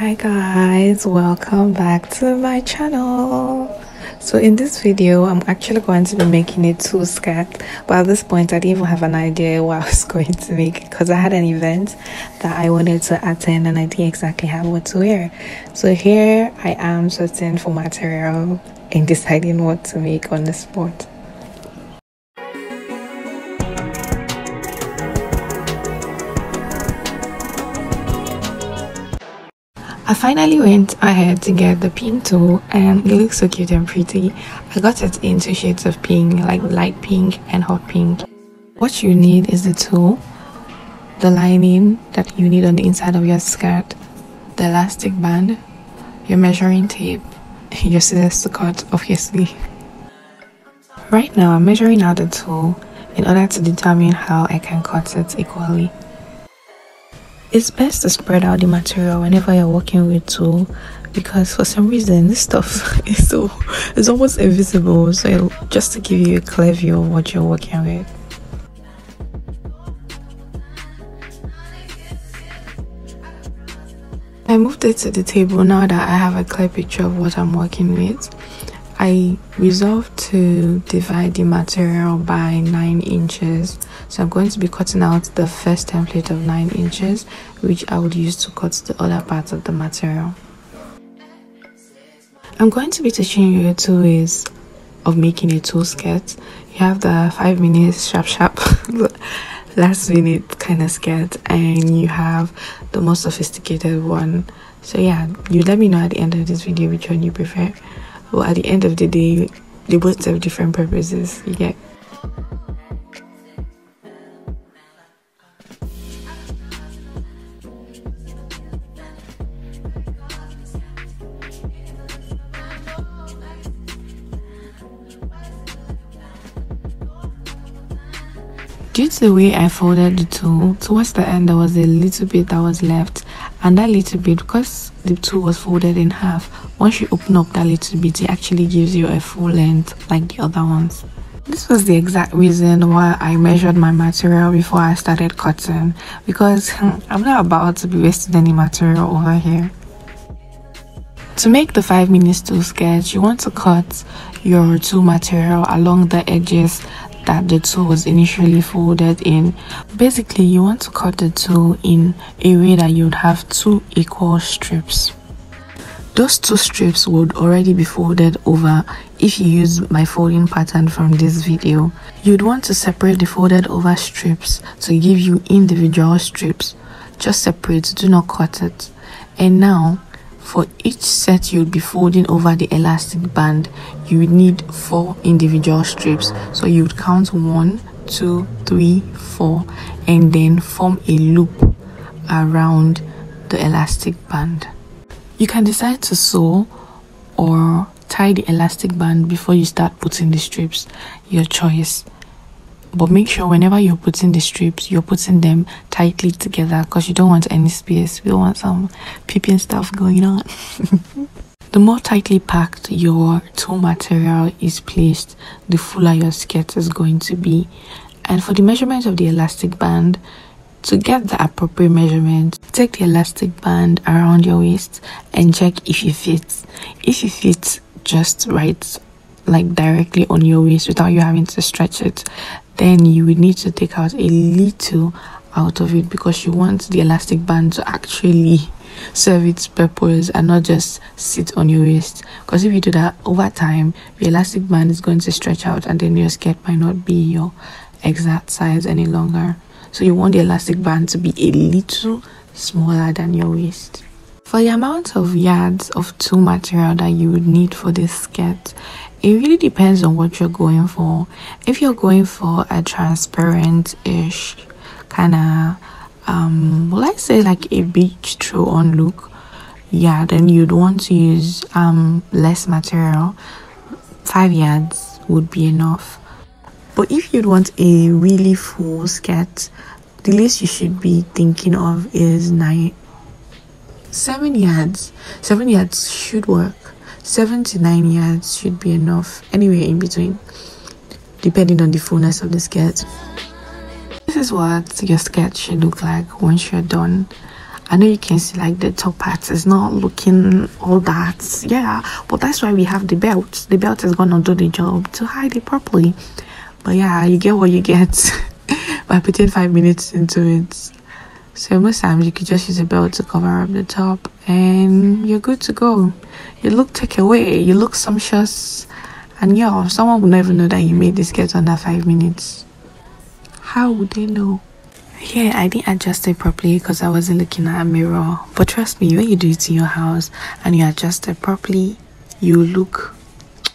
hi guys. Welcome back to my channel. So in this video i'm actually going to be making a tulle skirt but at this point i didn't even have an idea what i was going to make because i had an event that i wanted to attend and i didn't exactly have what to wear. So here i am searching for material and deciding what to make on the spot I finally went ahead to get the pink tulle and it looks so cute and pretty. I got it in two shades of pink like light pink and hot pink. What you need is the tulle, the lining that you need on the inside of your skirt, the elastic band, your measuring tape, your scissors to cut obviously. Right now I'm measuring out the tulle in order to determine how I can cut it equally. It's best to spread out the material whenever you're working with tulle because for some reason this stuff is so it's almost invisible so just to give you a clear view of what you're working with. I moved it to the table now that I have a clear picture of what I'm working with. I resolved to divide the material by 9 inches so I'm going to be cutting out the first template of 9 inches which I would use to cut the other parts of the material. I'm going to be teaching you two ways of making a tulle skirt. You have the 5 minutes sharp sharp last minute kind of skirt and you have the most sophisticated one. So yeah, you let me know at the end of this video which one you prefer well at the end of the day they both serve different purposes you get. Due to the way I folded the tulle, towards the end there was a little bit that was left and that little bit because the tulle was folded in half once you open up that little bit it actually gives you a full length like the other ones this was the exact reason why I measured my material before I started cutting because hmm, I'm not about to be wasting any material over here. To make the 5 minutes tulle sketch, you want to cut your tulle material along the edges that the tulle was initially folded in. Basically, you want to cut the tulle in a way that you would have two equal strips. Those two strips would already be folded over if you use my folding pattern from this video. You'd want to separate the folded over strips to give you individual strips. Just separate, do not cut it. And now, for each set you'll be folding over the elastic band, you need four individual strips. So you would count one, two, three, four, and then form a loop around the elastic band. You can decide to sew or tie the elastic band before you start putting the strips, your choice. But make sure whenever you're putting the strips, you're putting them tightly together because you don't want any space. We don't want some peeping stuff going on. the more tightly packed your tulle material is placed, the fuller your skirt is going to be. And for the measurement of the elastic band, to get the appropriate measurement, take the elastic band around your waist and check if it fits. If it fits just right, like directly on your waist without you having to stretch it, then you would need to take out a little out of it because you want the elastic band to actually serve its purpose and not just sit on your waist. Because if you do that over time the elastic band is going to stretch out and then your skirt might not be your exact size any longer so you want the elastic band to be a little smaller than your waist. For the amount of yards of tulle material that you would need for this skirt it really depends on what you're going for. If you're going for a transparent-ish kind of um well i say like a beach throw on look yeah then you'd want to use um less material. Five yards would be enough but if you'd want a really full skirt, the least you should be thinking of is nine, seven yards. Seven yards should work. Seven to nine yards should be enough. Anywhere in between, depending on the fullness of the skirt. This is what your skirt should look like once you're done. I know you can see like the top part is not looking all that. Yeah, but that's why we have the belt. The belt is gonna do the job to hide it properly. But yeah, you get what you get by putting five minutes into it. So most times you could just use a belt to cover up the top and you're good to go. You look take away, you look sumptuous and yeah, someone would never know that you made this get under five minutes. How would they know? Yeah, I didn't adjust it properly because I wasn't looking at a mirror. But trust me, when you do it in your house and you adjust it properly, you look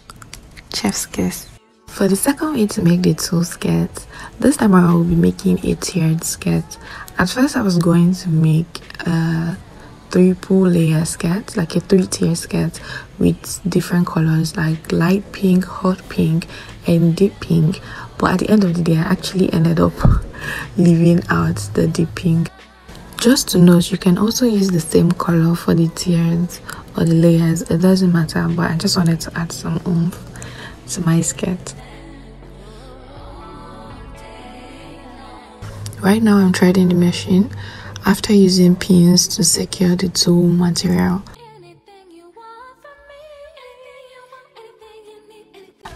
chef's kiss. For the second way to make the tulle skirts, this time I will be making a tiered skirt. At first I was going to make a triple layer skirt, like a three tier skirt with different colors like light pink, hot pink and deep pink. But at the end of the day I actually ended up leaving out the deep pink. Just to note, you can also use the same color for the tiers or the layers, it doesn't matter but I just wanted to add some oomph to my skirt. Right now I'm threading the machine after using pins to secure the two material.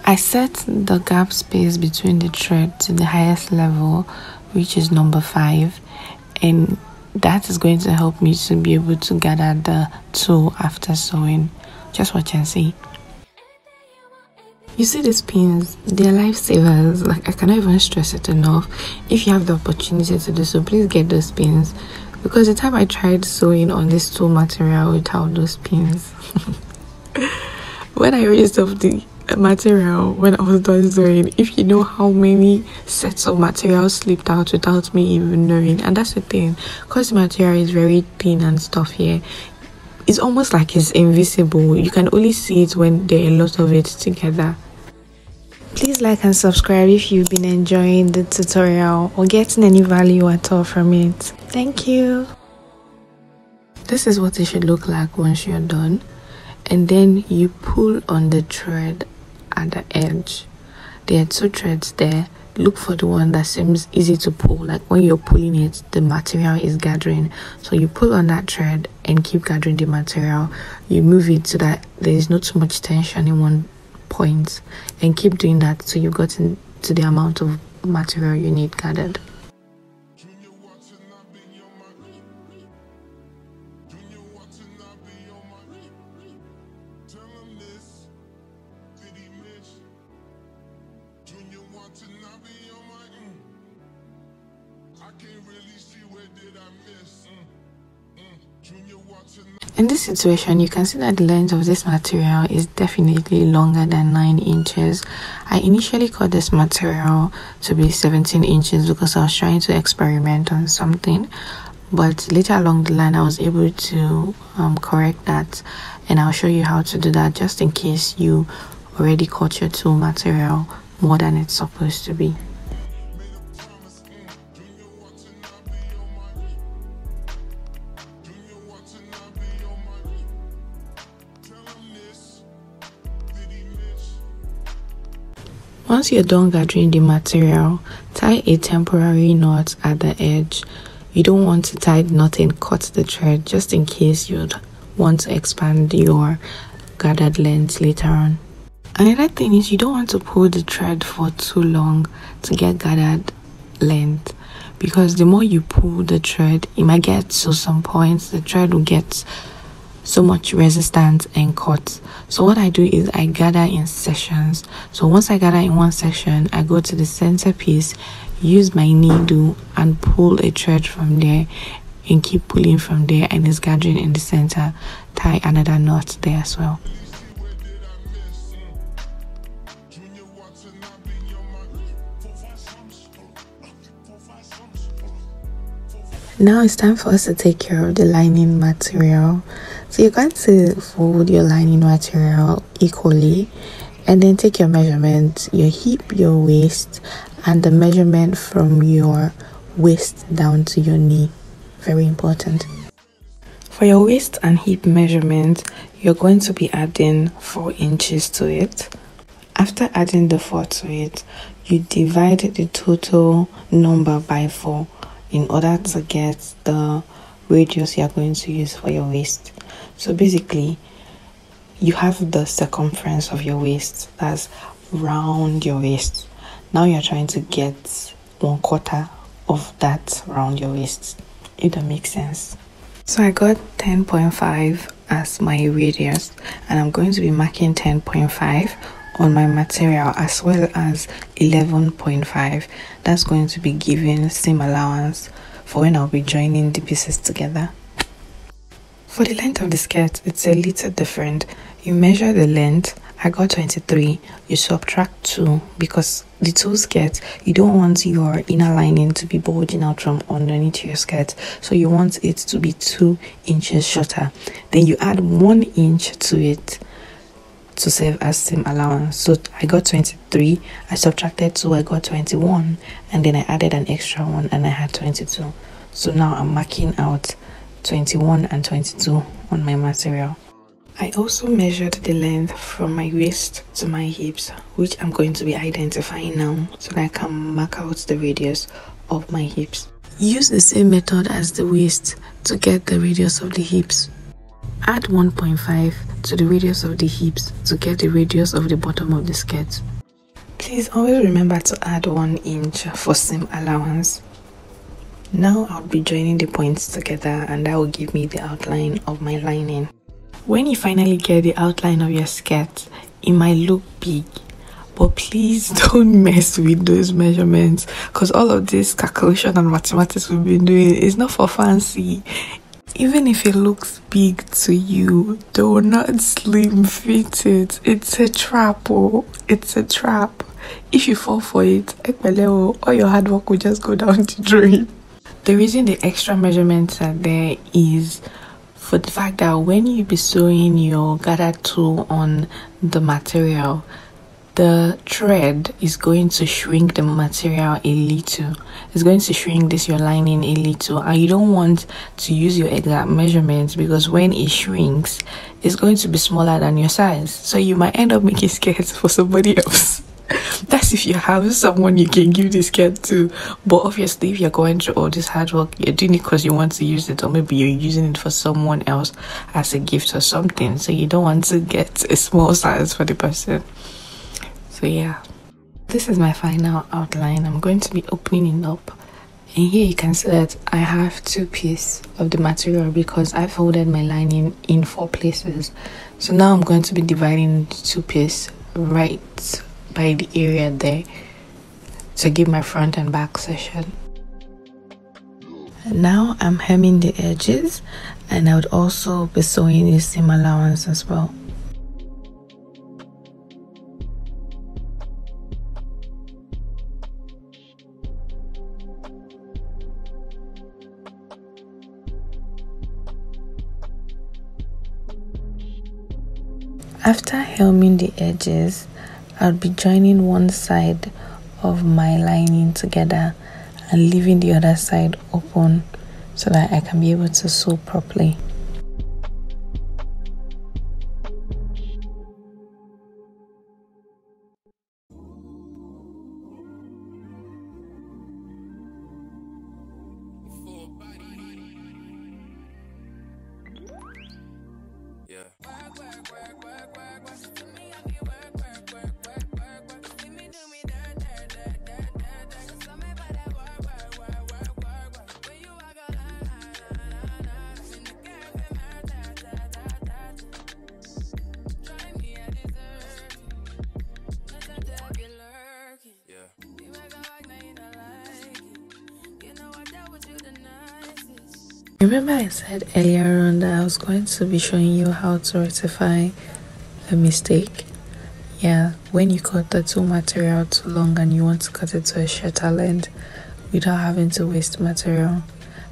I set the gap space between the thread to the highest level which is number 5 and that is going to help me to be able to gather the tulle after sewing. Just watch and see. You see these pins, they're lifesavers. Like I cannot even stress it enough. If you have the opportunity to do so, please get those pins. Because the time I tried sewing on this tulle material without those pins, when I raised up the material when I was done sewing, if you know how many sets of material slipped out without me even knowing, and that's the thing, because material is very thin and stuff here, it's almost like it's invisible. You can only see it when there are a lot of it together. Please like and subscribe if you've been enjoying the tutorial or getting any value at all from it. Thank you. This is what it should look like once you're done. And then you pull on the thread at the edge. There are two threads there. Look for the one that seems easy to pull. Like when you're pulling it, the material is gathering. So you pull on that thread and keep gathering the material. You move it so that there is not too much tension in one points and keep doing that so you've gotten to the amount of material you need gathered. This situation, you can see that the length of this material is definitely longer than 9 inches. I initially cut this material to be 17 inches because I was trying to experiment on something. But later along the line, I was able to um, correct that and I'll show you how to do that just in case you already cut your tulle material more than it's supposed to be. Once you're done gathering the material, tie a temporary knot at the edge. You don't want to tie the knot and cut the thread just in case you'd want to expand your gathered length later on. Another thing is you don't want to pull the thread for too long to get gathered length because the more you pull the thread, it might get to some points the thread will get so much resistance and cut so what i do is i gather in sections so once i gather in one section i go to the center piece use my needle and pull a thread from there and keep pulling from there and it's gathering in the center tie another knot there as well now it's time for us to take care of the lining material so you're going to fold your lining material equally and then take your measurement, your hip, your waist, and the measurement from your waist down to your knee. Very important. For your waist and hip measurement, you're going to be adding 4 inches to it. After adding the 4 to it, you divide the total number by 4 in order to get the radius you are going to use for your waist. So basically you have the circumference of your waist that's round your waist. Now you're trying to get one quarter of that round your waist if that makes sense. So i got 10.5 as my radius and i'm going to be marking 10.5 on my material as well as 11.5 that's going to be giving seam allowance for when I'll be joining the pieces together. For the length of the skirt, it's a little different. You measure the length, I got 23, you subtract 2 because the two skirts, you don't want your inner lining to be bulging out from underneath your skirt. So you want it to be 2 inches shorter. Then you add 1 inch to it to save as seam allowance. So I got 23, I subtracted 2, I got 21, and then I added an extra one and I had 22. So now I'm marking out 21 and 22 on my material. I also measured the length from my waist to my hips, which I'm going to be identifying now so that I can mark out the radius of my hips. Use the same method as the waist to get the radius of the hips. Add 1.5 to the radius of the hips to get the radius of the bottom of the skirt. Please always remember to add 1 inch for seam allowance. Now I'll be joining the points together and that will give me the outline of my lining. When you finally get the outline of your skirt, it might look big but please don't mess with those measurements because all of this calculation and mathematics we've been doing is not for fancy even if it looks big to you, do not slim fit it. It's a trap, oh, it's a trap. If you fall for it, all your hard work will just go down the drain. The reason the extra measurements are there is for the fact that when you be sewing your gather tulle on the material, the thread is going to shrink the material a little. It's going to shrink this your lining a little. And you don't want to use your exact measurements because when it shrinks it's going to be smaller than your size. So you might end up making skirts for somebody else. That's if you have someone you can give this skirt to. But obviously if you're going through all this hard work you're doing it because you want to use it or maybe you're using it for someone else as a gift or something. So you don't want to get a small size for the person so yeah. This is my final outline. I'm going to be opening up. And here you can see that i have two pieces of the material because i folded my lining in four places. So now i'm going to be dividing two pieces right by the area there to give my front and back section now i'm hemming the edges and i would also be sewing the seam allowance as well After hemming the edges, I'll be joining one side of my lining together and leaving the other side open so that I can be able to sew properly. Remember I said earlier on that I was going to be showing you how to rectify a mistake? Yeah, when you cut the tulle material too long and you want to cut it to a shorter length without having to waste material.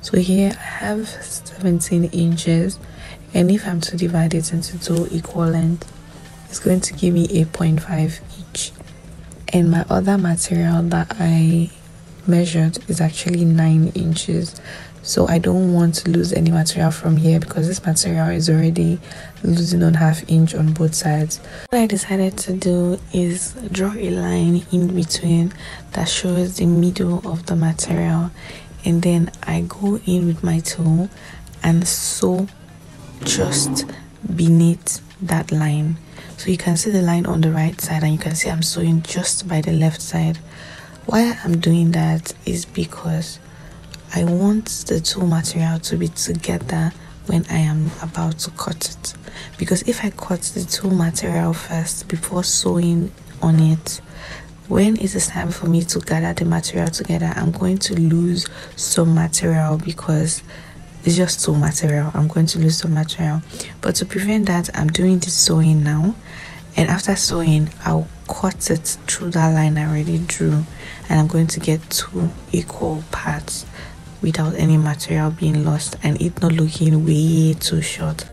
So here I have 17 inches and if I'm to divide it into two equal lengths, it's going to give me 8.5 each. And my other material that I measured is actually 9 inches so I don't want to lose any material from here because this material is already losing on half inch on both sides. What I decided to do is draw a line in between that shows the middle of the material and then I go in with my tool and sew just beneath that line. So you can see the line on the right side and you can see I'm sewing just by the left side. Why I'm doing that is because I want the two material to be together when I am about to cut it. Because if I cut the two material first before sewing on it when it is time for me to gather the material together I'm going to lose some material because it's just two material. I'm going to lose some material. But to prevent that I'm doing the sewing now. And after sewing I'll cut it through that line I already drew. And I'm going to get two equal parts without any material being lost and it not looking way too short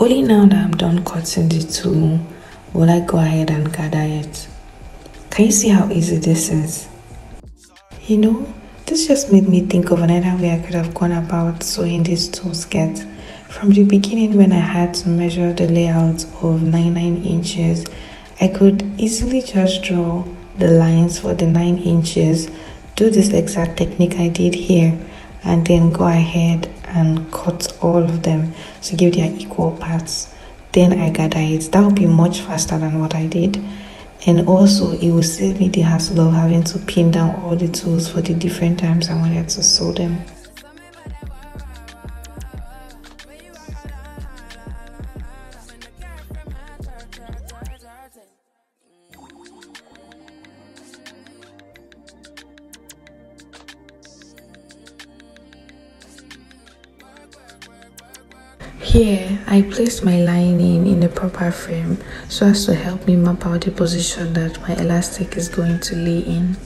Only now that I'm done cutting the tulle, will I go ahead and gather it. Can you see how easy this is? You know, this just made me think of another way I could have gone about sewing this tulle skirt. From the beginning when I had to measure the layout of 99 inches, I could easily just draw the lines for the 9 inches, do this exact technique I did here, and then go ahead and cut all of them to give their equal parts then I gather it that would be much faster than what I did and also it will save me the hassle of having to pin down all the tulles for the different times I wanted to sew them Here, I placed my lining in the proper frame so as to help me map out the position that my elastic is going to lay in.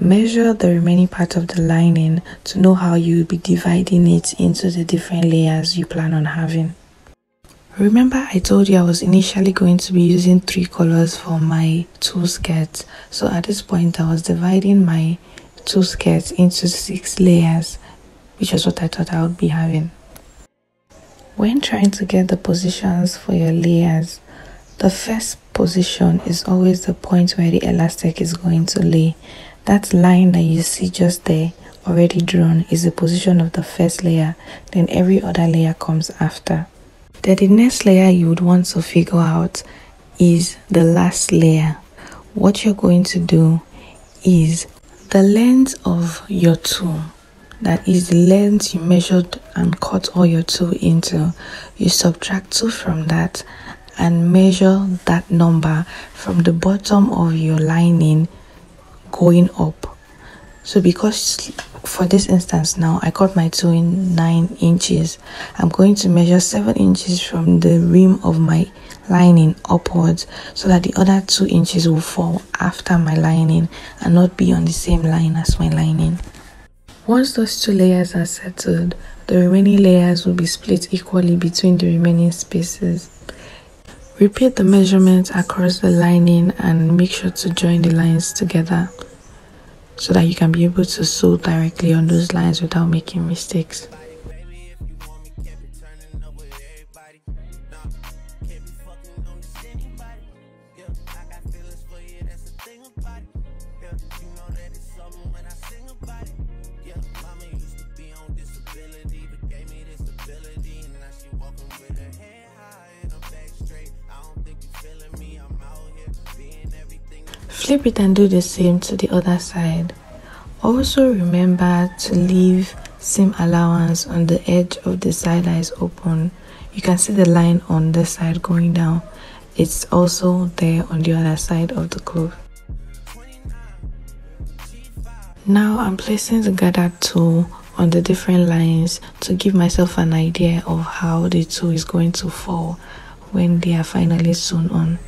Measure the remaining part of the lining to know how you will be dividing it into the different layers you plan on having. Remember I told you I was initially going to be using three colors for my tulle skirts. So at this point I was dividing my tulle skirts into six layers, which is what I thought I would be having. When trying to get the positions for your layers, the first position is always the point where the elastic is going to lay. That line that you see just there already drawn is the position of the first layer, then every other layer comes after. Then the next layer you would want to figure out is the last layer. What you're going to do is the length of your tulle that is the length you measured and cut all your tulle into. You subtract 2 from that and measure that number from the bottom of your lining going up so because for this instance now i cut my tulle in nine inches i'm going to measure seven inches from the rim of my lining upwards so that the other two inches will fall after my lining and not be on the same line as my lining. Once those two layers are settled the remaining layers will be split equally between the remaining spaces. Repeat the measurements across the lining and make sure to join the lines together so that you can be able to sew directly on those lines without making mistakes. Flip it and do the same to the other side. Also remember to leave seam allowance on the edge of the side that is open. You can see the line on this side going down. It's also there on the other side of the cloth. Now I'm placing the gather tulle on the different lines to give myself an idea of how the tulle is going to fall when they are finally sewn on.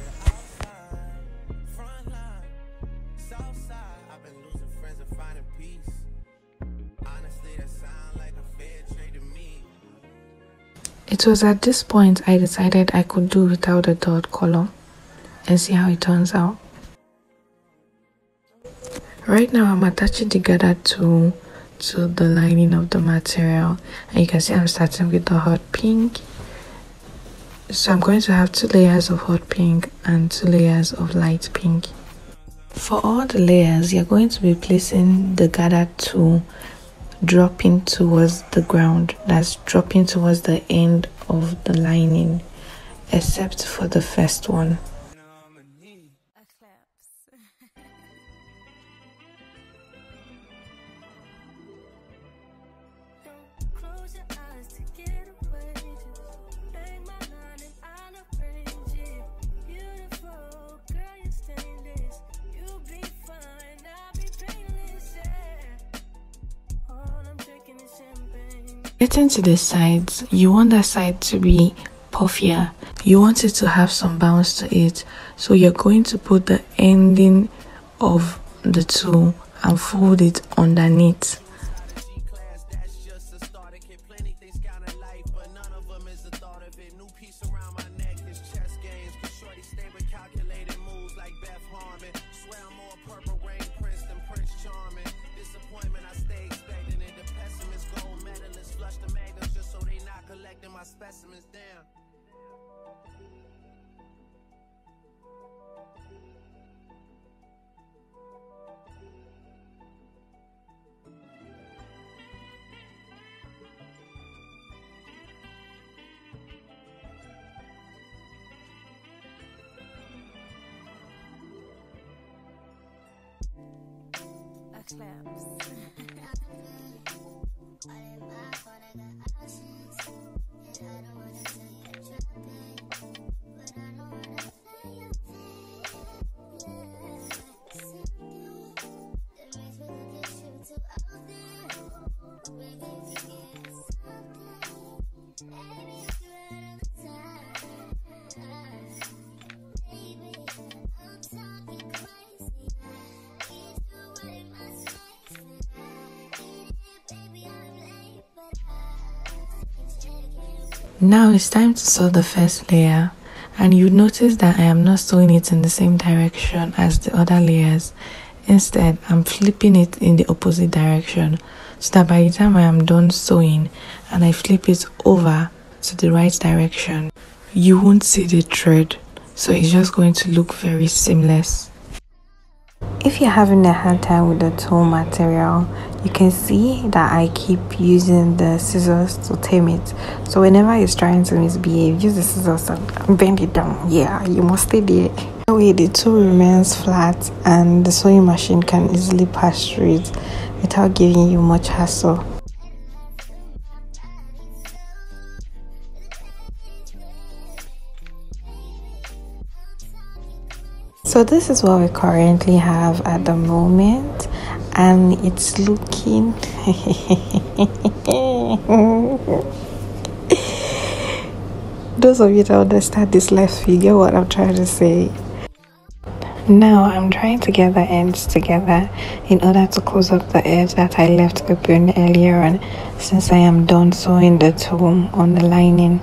It was at this point I decided I could do without the dot color and see how it turns out. Right now I'm attaching the gather to the lining of the material. And you can see I'm starting with the hot pink. So I'm going to have two layers of hot pink and two layers of light pink. For all the layers you're going to be placing the gather tulle dropping towards the ground that's dropping towards the end of the lining except for the first one Getting to the sides, you want that side to be puffier. You want it to have some bounce to it. So you're going to put the ending of the tulle and fold it underneath. Claps. Now it's time to sew the first layer and you notice that I am not sewing it in the same direction as the other layers. Instead, I'm flipping it in the opposite direction so that by the time I am done sewing and I flip it over to the right direction, you won't see the thread. So it's just going to look very seamless. If you're having a hard time with the tulle material, you can see that I keep using the scissors to tame it. So whenever it's trying to misbehave, use the scissors and bend it down. Yeah, you must stay there. That way the tulle remains flat and the sewing machine can easily pass through it without giving you much hassle. So this is what we currently have at the moment and it's looking those of you that understand this left figure what I'm trying to say. Now I'm trying to get the ends together in order to close up the edge that I left open earlier on since I am done sewing the tulle on the lining.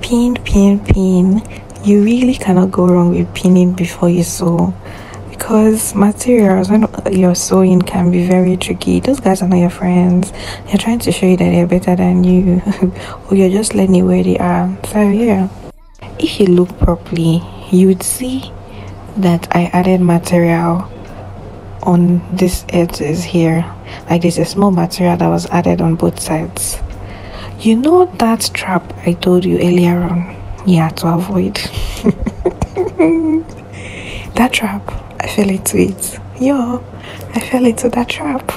Pin pin pin. You really cannot go wrong with pinning before you sew because materials when you're sewing can be very tricky. Those guys are not your friends. They're trying to show you that they're better than you or you're just learning where they are. So yeah. If you look properly you would see that i added material on this edges here. Like there's a small material that was added on both sides. You know that trap i told you earlier on? Yeah to avoid. That trap fell into it yo i fell into that trap.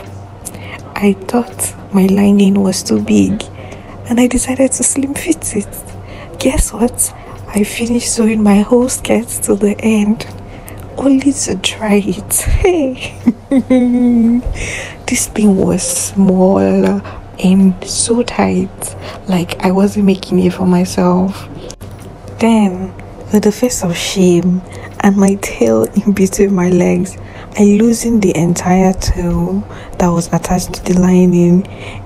I thought my lining was too big and i decided to slim fit it. Guess what? I finished sewing my whole skirt to the end only to try it. Hey. This thing was small and so tight like i wasn't making it for myself. Then, with a face of shame and my tail in between my legs, I loosened the entire tail that was attached to the lining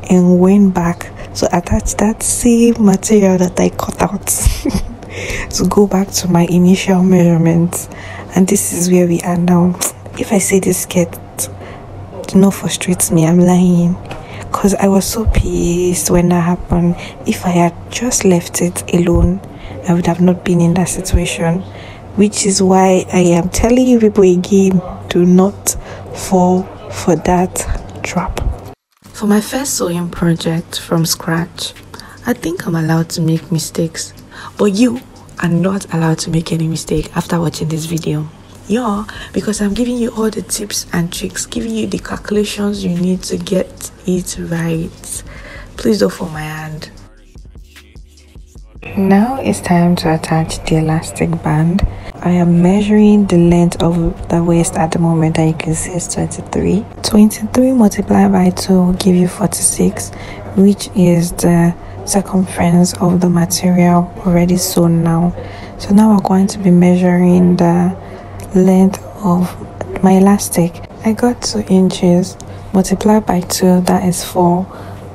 and went back so attach that same material that I cut out to go back to my initial measurements. And this is where we are now. If I say this skirt do not frustrate me I'm lying. Because I was so pissed when that happened. If I had just left it alone I would have not been in that situation which is why I am telling you people again do not fall for that trap. For my first sewing project from scratch I think I'm allowed to make mistakes but you are not allowed to make any mistake after watching this video. Yeah because i'm giving you all the tips and tricks giving you the calculations you need to get it right. Please don't fall my hand now it's time to attach the elastic band. I am measuring the length of the waist at the moment and you can see it's 23 23 multiplied by 2 will give you 46 which is the circumference of the material already sewn now. So now we're going to be measuring the length of my elastic. I got two inches multiplied by two that is four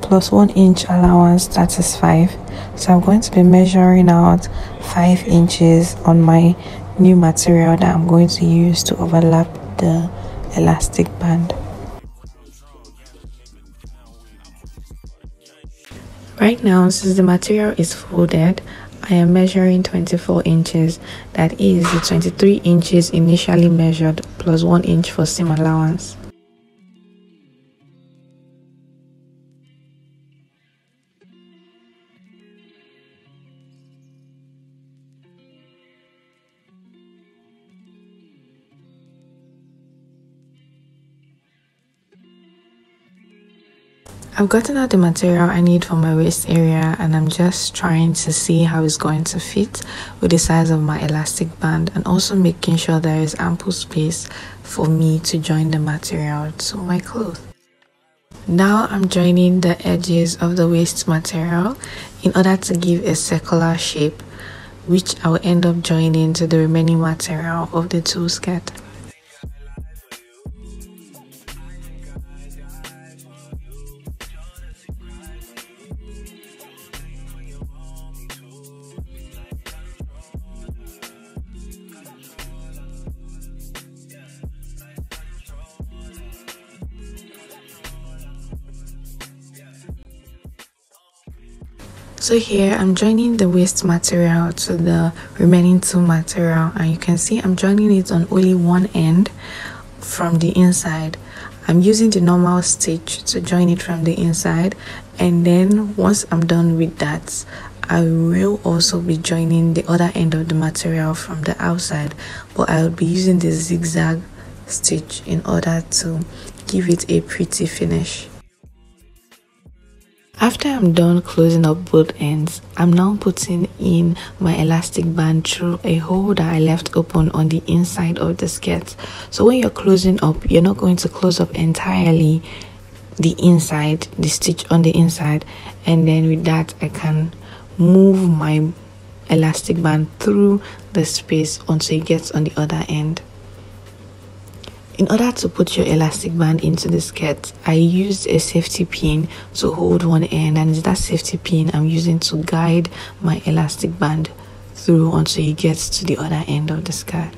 plus one inch allowance that is five so i'm going to be measuring out five inches on my new material that i'm going to use to overlap the elastic band Right now, since the material is folded, I am measuring 24 inches. That is the 23 inches initially measured plus 1 inch for seam allowance. I've gotten out the material I need for my waist area and I'm just trying to see how it's going to fit with the size of my elastic band and also making sure there is ample space for me to join the material to my clothes. Now I'm joining the edges of the waist material in order to give a circular shape which I will end up joining to the remaining material of the tulle skirt. So here i'm joining the waist material to the remaining tulle material. And you can see i'm joining it on only one end from the inside. I'm using the normal stitch to join it from the inside. And then once i'm done with that I will also be joining the other end of the material from the outside. But I will be using the zigzag stitch in order to give it a pretty finish after I'm done closing up both ends, I'm now putting in my elastic band through a hole that I left open on the inside of the skirt. So when you're closing up, you're not going to close up entirely the inside, the stitch on the inside. And then with that, I can move my elastic band through the space until it gets on the other end. In order to put your elastic band into the skirt, I used a safety pin to hold one end and it's that safety pin I'm using to guide my elastic band through until it gets to the other end of the skirt.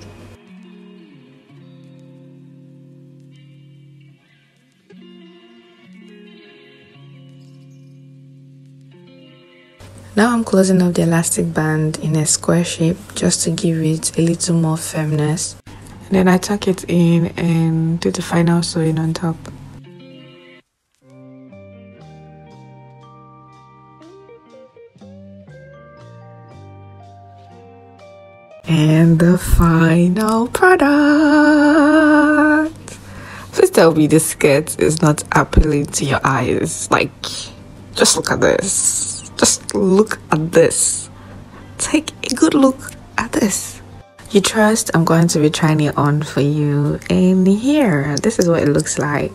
Now I'm closing up the elastic band in a square shape just to give it a little more firmness then I tuck it in and do the final sewing on top. And the final product. Please tell me this skirt is not appealing to your eyes. Like, just look at this. Just look at this. Take a good look at this you trust i'm going to be trying it on for you and here. This is what it looks like.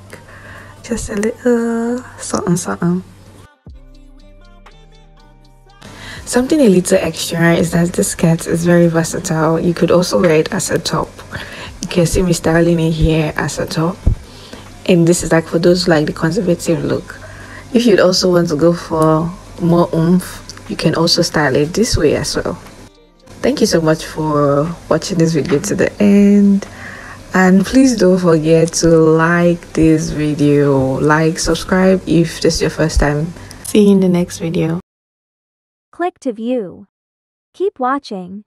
Just a little something something. Something a little extra is that this skirt is very versatile. You could also wear it as a top. You can see me styling it here as a top. And this is like for those like the conservative look. If you'd also want to go for more oomph you can also style it this way as well thank you so much for watching this video to the end and please don't forget to like this video like subscribe if this is your first time see you in the next video Click to view. Keep watching.